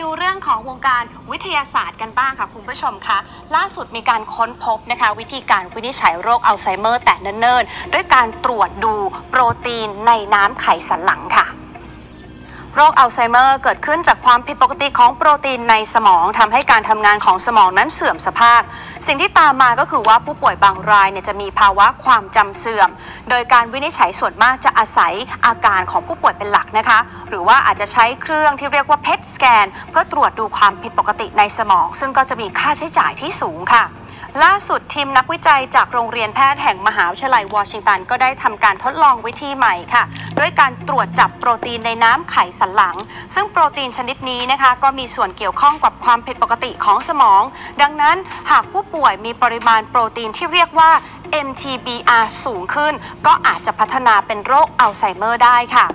ดูเรื่องของวงการวิทยาศาสตร์กันบ้างค่ะคุณผู้ชมคะล่าสุดมีการค้นพบนะคะ วิธีการวินิจฉัยโรคอัลไซเมอร์แต่เนิ่นๆ ด้วยการตรวจดูโปรตีนในน้ำไขสันหลังค่ะ โรคอัลไซเมอร์เกิดขึ้นจากความผิดปกติของโปรตีนในสมองทำให้การทำงานของสมองนั้นเสื่อมสภาพ สิ่งที่ตามมาก็คือว่าผู้ป่วยบางรายเนี่ยจะมีภาวะความจำเสื่อม โดยการวินิจฉัยส่วนมากจะอาศัยอาการของผู้ป่วยเป็นหลักนะคะ หรือว่าอาจจะใช้เครื่องที่เรียกว่า PET scan เพื่อตรวจดูความผิดปกติในสมอง ซึ่งก็จะมีค่าใช้จ่ายที่สูงค่ะล่าสุดทีมนักวิจัยจากโรงเรียนแพทย์แห่งมหาวิทยาลัยวอชิงตันก็ได้ทำการทดลองวิธีใหม่ค่ะ ด้วยการตรวจจับโปรตีนในน้ำไข่สันหลัง ซึ่งโปรตีนชนิดนี้นะคะ ก็มีส่วนเกี่ยวข้องกับความผิดปกติของสมอง ดังนั้นหากผู้ป่วยมีปริมาณโปรตีนที่เรียกว่า MTBR สูงขึ้น ก็อาจจะพัฒนาเป็นโรคอัลไซเมอร์ได้ค่ะ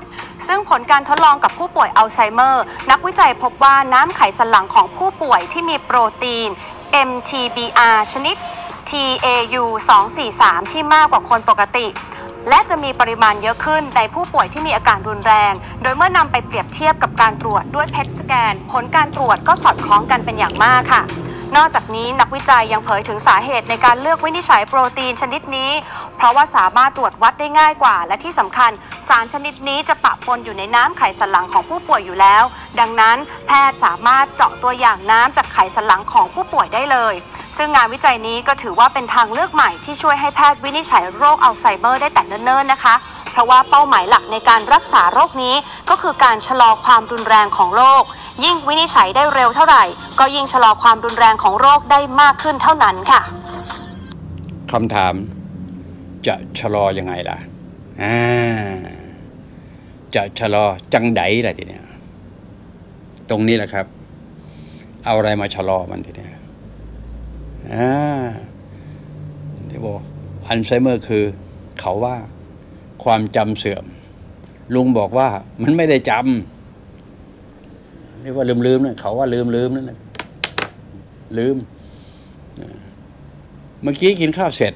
ซึ่งผลการทดลองกับผู้ป่วยอัลไซเมอร์ นักวิจัยพบว่าน้ำไขสันหลังของผู้ป่วยที่มีโปรตีน MTBR ชนิด TAU 243 ที่มากกว่าคนปกติ และจะมีปริมาณเยอะขึ้นในผู้ป่วยที่มีอาการรุนแรง โดยเมื่อนำไปเปรียบเทียบกับการตรวจด้วยเพชสแกน ผลการตรวจก็สอดคล้องกันเป็นอย่างมากค่ะนอกจากนี้นักวิจัยยังเผยถึงสาเหตุในการเลือกวินิจฉัยโปรตีนชนิดนี้ เพราะว่าสามารถตรวจวัดได้ง่ายกว่า และที่สำคัญ สารชนิดนี้จะปะปนอยู่ในน้ำไขสันหลังของผู้ป่วยอยู่แล้ว ดังนั้นแพทย์สามารถเจาะตัวอย่างน้ำจากไขสันหลังของผู้ป่วยได้เลย ซึ่งงานวิจัยนี้ก็ถือว่าเป็นทางเลือกใหม่ที่ช่วยให้แพทย์วินิจฉัยโรคอัลไซเมอร์ได้แต่เนิ่นๆนะคะ เพราะว่าเป้าหมายหลักในการรักษาโรคนี้ ก็คือการชะลอความรุนแรงของโรค ยิ่งวินิจฉัยได้เร็วเท่าไหร่ ก็ยิ่งชะลอความรุนแรงของโรคได้มากขึ้นเท่านั้นค่ะคำถามจะชะลอยังไงล่ะอ่าจะชะลอจังไดล่ะทีเนี้ยตรงนี้แหละครับ เอาอะไรมาชะลอมันทีเนี้ย อ่าที่บอกอัลไซเมอร์คือ เขาว่าความจำเสื่อม ลุงบอกว่ามันไม่ได้จำเรียกว่าลืมลืมนะเขาว่าลืมลืมๆนั่นนะลืม เมื่อกี้กินข้าวเสร็จ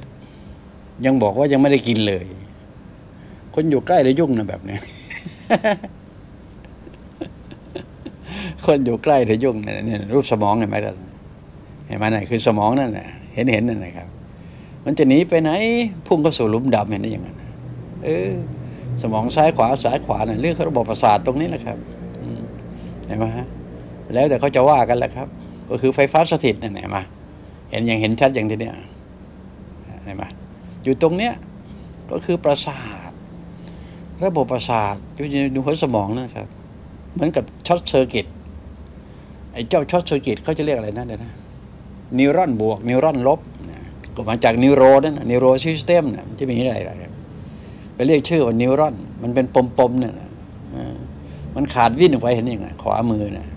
ยังบอกว่ายังไม่ได้กินเลย คนอยู่ใกล้เลยยุ่งนะแบบนี้คนอยู่ใกล้เลยยุ่งนะเนี่ยรูปสมองเห็นไหมล่ะ ห็นไหมนั่นคือสมองนั่นน่ะเห็นเห็นนั่นนะครับ มันจะหนีไปไหน พุ่งเข้าสู่หลุมดำเห็นได้ยังไงเออ สมองซ้ายขวาซ้ายขวาน่ะเรื่องระบบประสาทตรงนี้แหละครับเห็นไหมฮะแล้วแต่เขาจะว่ากันแหละครับ ก็คือไฟฟ้าสถิตนั่นเห็นไหมเห็นอย่างเห็นชัดอย่างทีเนี้ยเห็นไหมอยู่ตรงเนี้ยก็คือประสาท ระบบประสาทอยู่ในหัวสมองนั่นครับ เหมือนกับ short circuit ไอ้เจ้า short circuit เขาจะเรียกอะไรนั่นเลยนะ นิวรอนบวก นิวรอนลบก็มาจากนิวโรนั่นนิวโรซิสเต็มนะที่มีอะไรไปเรียกชื่อว่านิวรอน มันเป็นปมๆเนี่ยนะมันขาดวิ่นออกไปเห็นยังไงขวามือนะ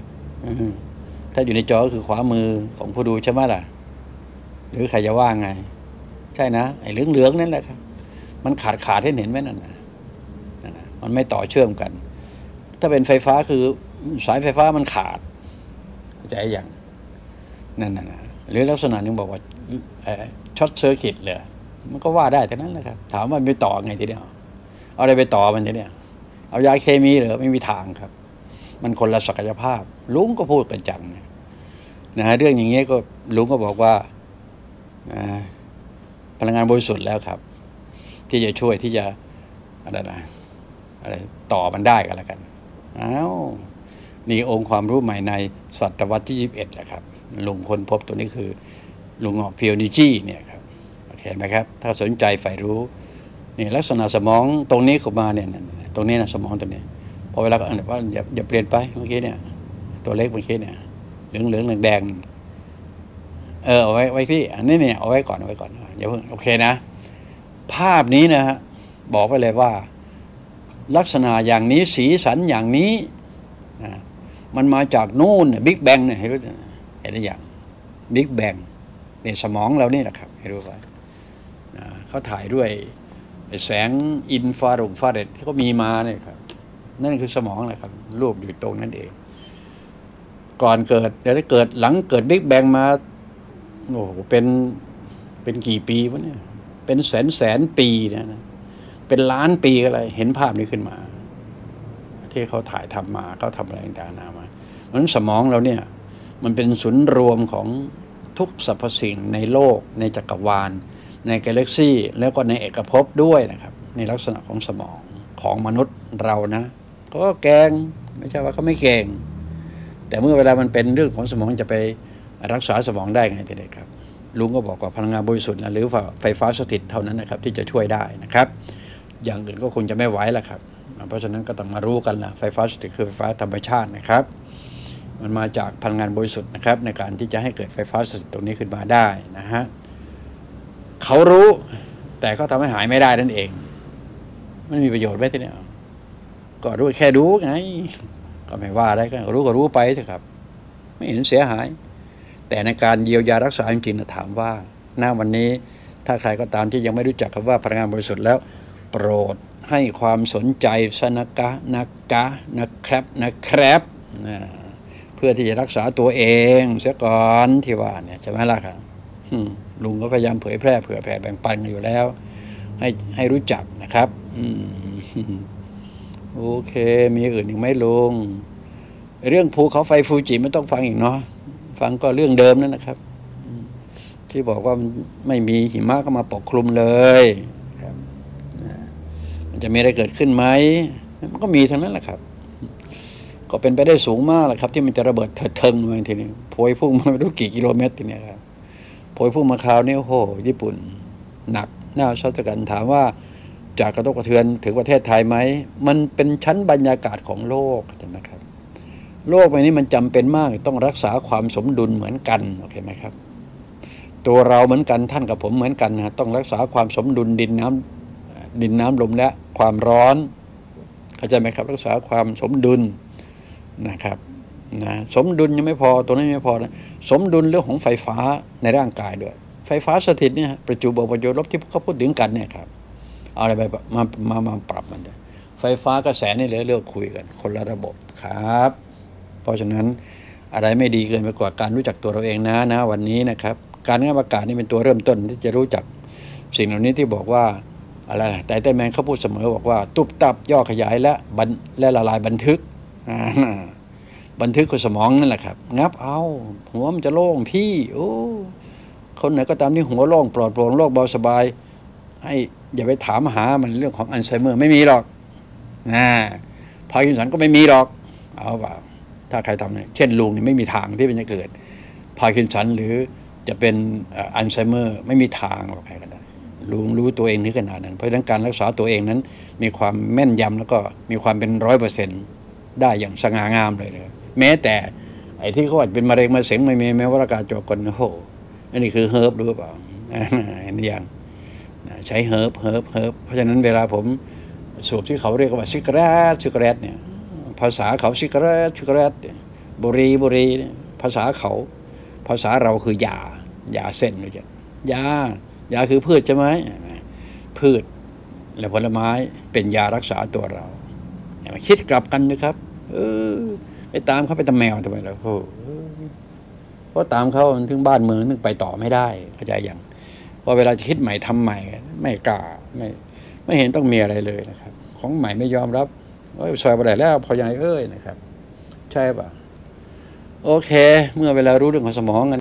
ถ้าอยู่ในจอก็คือขวามือของผู้ดูใช่ไหมล่ะ หรือใครจะว่าไง ใช่นะไอ้เหลืองๆนั่นแหละครับ มันขาดขาดให้เห็นไหมนั่นน่ะมันไม่ต่อเชื่อมกัน ถ้าเป็นไฟฟ้าคือสายไฟฟ้ามันขาดเข้าใจอย่างนั่นน่ะนะ หรือลักษณะนึงบอกว่าช็อตเซอร์กิตเลยมันก็ว่าได้แต่นั้นแหละครับ ถามว่ามันไปต่อไงทีเดียวเอาอะไรไปต่อมันทีเดียวเอายาเคมีเหรอไม่มีทางครับ มันคนละศักยภาพ ลุงก็พูดกันจังนะนะฮะเรื่องอย่างเงี้ยก็ลุงก็บอกว่าอพลังงานบริสุทธิ์แล้วครับ ที่จะช่วยที่จะอะไรนะอะไรต่อมันได้กันแล้วกันอ้าวนี่องค์ความรู้ใหม่ในศตวรรษที่ยี่สิบเอ็ดนะครับ ลุงคนพบตัวนี้คือ ลุงออกพิโอนิจี้เนี่ยครับโอเคไหมครับ ถ้าสนใจใฝ่รู้นี่ลักษณะสมองตรงนี้เข้ามาเนี่ยตรงนี้นะสมองตัวนี้พอเวลาก็อ่านว่าอย่าอย่าเปลี่ยนไปเมื่อกี้เนี่ย ตัวเล็กเมื่อกี้เนี่ยเหลืองเหลืองแดงเออเอาไว้ไว้พี่อันนี้เนี่ยเอาไว้ก่อนเอาไว้ก่อนอย่าเพิ่งโอเคนะ ภาพนี้นะฮะบอกไปเลยว่า ลักษณะอย่างนี้สีสันอย่างนี้นะมันมาจากนู่นบิ๊กแบงเนี่ยให้รู้จัก เห็นหรือยังบิ๊กแบงในสมองเรานี่แหละครับให้รู้ไว้เขาถ่ายด้วยแสงอินฟรารงฟราเรดที่เขามีมาเนี่ยครับ นั่นคือสมองแหละครับ รูปอยู่ตรงนั้นเอง ก่อนเกิดเดี๋ยวเกิดหลังเกิดบิ๊กแบงมาโอ้โหเป็นเป็นกี่ปีวะเนี่ย เป็นแสนแสนปีนะนะเป็นล้านปีอะไร เห็นภาพนี้ขึ้นมา ที่เขาถ่ายทำมาเขาทำอะไรต่างๆนามามนั้นสมองเราเนี่ย มันเป็นศูนย์รวมของทุกสรรพสิ่งในโลก ในจักรวาล ในกาแล็กซี่แล้วก็ในเอกภพด้วยนะครับ ในลักษณะของสมองของมนุษย์เรานะก็แกงไม่ใช่ว่าเขาไม่เก่ง แต่เมื่อเวลามันเป็นเรื่องของสมองจะไปรักษาสมองได้ไงทีเด็ดครับลุงก็บอกว่าพลังงานบริสุทธิ์นะหรือว่าไฟฟ้าสถิตเท่านั้นนะครับ ที่จะช่วยได้นะครับ อย่างอื่นก็คงจะไม่ไหวแล้วครับ เพราะฉะนั้นก็ต้องมารู้กันละไฟฟ้าสถิตคือไฟฟ้าธรรมชาตินะครับ มันมาจากพลังงานบริสุทธิ์นะครับ ในการที่จะให้เกิดไฟฟ้าสถิตตรงนี้ขึ้นมาได้นะฮะเขารู้แต่เขาทำให้หายไม่ได้นั่นเอง มันมีประโยชน์ไหมทีเนี้ยก็รู้แค่รู้ไง ก็ไม่ว่าอะไรก็รู้ก็รู้ไปเถอะครับ ไม่เห็นเสียหาย แต่ในการเยียวยารักษาจริงๆนะถามว่าหน้าวันนี้ถ้าใครก็ตามที่ยังไม่รู้จักคำว่าพลังงานบริสุทธิ์แล้ว โปรดให้ความสนใจสนะกะนักกะนะครับนะครับนะ เพื่อที่จะรักษาตัวเองเสียก่อนที่ว่าเนี่ยใช่ไหมล่ะครับลุงก็พยายามเผยแพร่เผื่อแผ่แบ่งปันกันอยู่แล้ว ให้ให้รู้จักนะครับอืมโอเค มีอื่นอีกไหมลุงเรื่องภูเขาไฟฟูจิไม่ต้องฟังอีกเนาะฟังก็เรื่องเดิมนั่นนะครับที่บอกว่ามันไม่มีหิมะก็มาปกคลุมเลยครับมันจะมีอะไรเกิดขึ้นไหมมันก็มีทั้งนั้นแหละครับ ก็เป็นไปได้สูงมากแหละครับ ที่มันจะระเบิดเถิดเทิงมาทีนี้โพยพุ่งมาไม่รู้กี่กิโลเมตรทีนี้ครับโพยพุ่งมาคราวนี้โอ้โหญี่ปุ่น หนักน่าชอบจกันถามว่าจากกระทบกระเทือนถึงประเทศไทยไหม มันเป็นชั้นบรรยากาศของโลกใช่ไหมครับ โลกใบนี้มันจำเป็นมากต้องรักษาความสมดุลเหมือนกันโอเคไหมครับ ตัวเราเหมือนกันท่านกับผมเหมือนกันนะต้องรักษาความสมดุลดินน้ำดินน้ำลมและความร้อนเข้าใจไหมครับ รักษาความสมดุล นะครับนะสมดุลยังไม่พอตัวนี้ยังไม่พอนะสมดุลเรื่องของไฟฟ้าในร่างกายด้วย ไฟฟ้าสถิตเนี่ยประจุบวกประจุลบที่เขาพูดถึงกันเนี่ยครับเอาอะไรไปมามามาปรับมันด้วยไฟฟ้ากระแสนี่เลยเลือกคุยกัน คนละระบบครับ เพราะฉะนั้นอะไรไม่ดีเกินไปกว่าการรู้จักตัวเราเองนะนะวันนี้นะครับ การงานประกาศนี่เป็นตัวเริ่มต้นที่จะรู้จักสิ่งเหล่านี้ที่บอกว่าอะไรแต่แต่แมนเขาพูดเสมอบอกว่า ตุบตับย่อขยายและบันและละลายบันทึก บันทึกกับสมองนั่นแหละครับ งับเอา หัวมันจะโล่งพี่ โอ้คนไหนก็ตามที่หัวโล่งปลอดโปร่งโล่งเบาสบาย ให้อย่าไปถามหามันเรื่องของอัลไซเมอร์ไม่มีหรอกนะพาร์กินสันก็ไม่มีหรอก เอาเปล่าถ้าใครทำเนี่ยเช่นลุงนี่ไม่มีทางที่มันจะเกิดพาร์กินสันหรือจะเป็นอัลไซเมอร์ไม่มีทางหรอกใครก็ได้ลุงรู้ตัวเองถึงขนาดนั้น เพราะฉะนั้นการรักษาตัวเองนั้น มีความแม่นยำแล้วก็มีความเป็นร้อยเปอร์เซ็นต์ ได้อย่างสง่างามเลยเลยแม้แต่ไอ้ที่เขาอาจเป็นมะเร็งมะเสงไม่มีแม้ว่าราการจอกนโหอันนี้คือเฮิร์บหรือเปล่าเห็นหรือยังใช้เฮิร์บเฮิร์บเฮิร์บเพราะฉะนั้นเวลาผมสูบที่เขาเรียกว่าซิกเรตซิกเรตเนี่ยภาษาเขาซิกเรตซิกเรตบุรีบุรีภาษาเขา ภาษาเราคือยายาเส้นรู้จักยายาคือพืชใช่ไหมพืชและผลไม้เป็นยารักษาตัวเรา คิดกลับกันนะครับ เออ ไปตามเขาไปตามแมวทำไมล่ะโอ้เพราะตามเขามันถึงบ้านเมืองนึงไปต่อไม่ได้เข้าใจยังพอเวลาจะคิดใหม่ทำใหม่ ไม่กล้าไม่ไม่เห็นต้องมีอะไรเลยนะครับ ของใหม่ไม่ยอมรับโอ้ยซอยไปไหนแล้ว พอยังไงเอ้ยนะครับ ใช่ป่ะ โอเค เมื่อเวลารู้เรื่องของสมองกัน